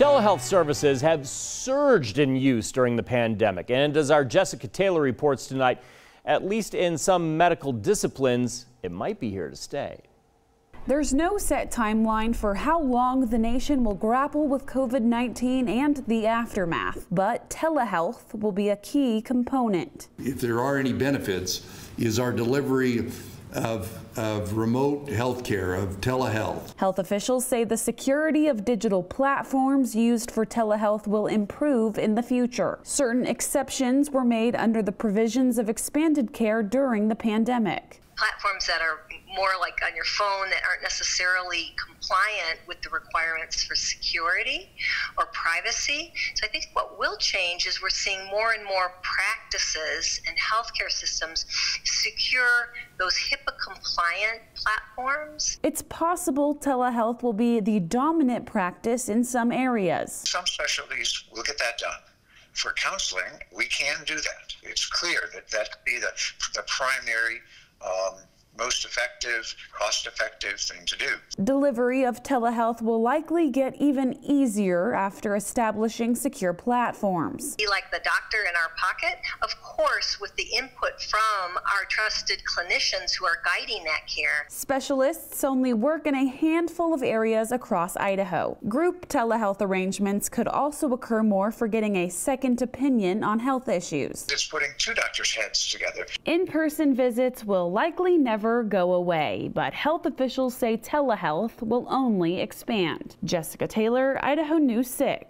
Telehealth services have surged in use during the pandemic. And as our Jessica Taylor reports tonight, at least in some medical disciplines, it might be here to stay. There's no set timeline for how long the nation will grapple with COVID 19 and the aftermath, but telehealth will be a key component. If there are any benefits, is our delivery of, of remote health care, of telehealth. Health officials say the security of digital platforms used for telehealth will improve in the future. Certain exceptions were made under the provisions of expanded care during the pandemic. Platforms that are more like on your phone that aren't necessarily compliant with the requirements for security or privacy. So I think what will change is we're seeing more and more practices and healthcare systems secure those HIPAA compliant platforms. It's possible telehealth will be the dominant practice in some areas. Some specialties will get that done for counseling, we can do that. It's clear that that could be the, the primary um, most effective, cost effective thing to do. Delivery of telehealth will likely get even easier after establishing secure platforms. Be like the doctor in our pocket, of course, with the input from our trusted clinicians who are guiding that care. Specialists only work in a handful of areas across Idaho. Group telehealth arrangements could also occur more for getting a second opinion on health issues. It's putting two doctors' heads together. In person visits will likely never go go away, but health officials say telehealth will only expand. Jessica Taylor, Idaho News 6.